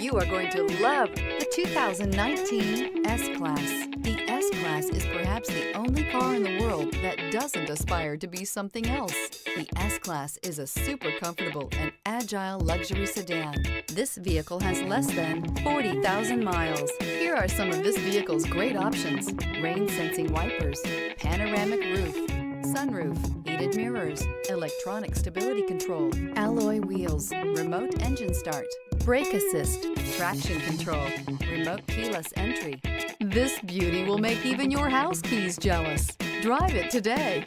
You are going to love the 2019 S-Class. The S-Class is perhaps the only car in the world that doesn't aspire to be something else. The S-Class is a super comfortable and agile luxury sedan. This vehicle has less than 40,000 miles. Here are some of this vehicle's great options. Rain sensing wipers, panoramic roof, sunroof, heated mirrors, electronic stability control, alloy wheels, remote engine start, brake assist, traction control, remote keyless entry. This beauty will make even your house keys jealous. Drive it today.